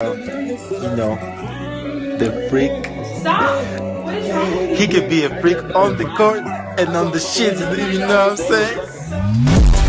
you know, the freak. Stop! He could be a freak on the court and on the shit, you know what I'm saying?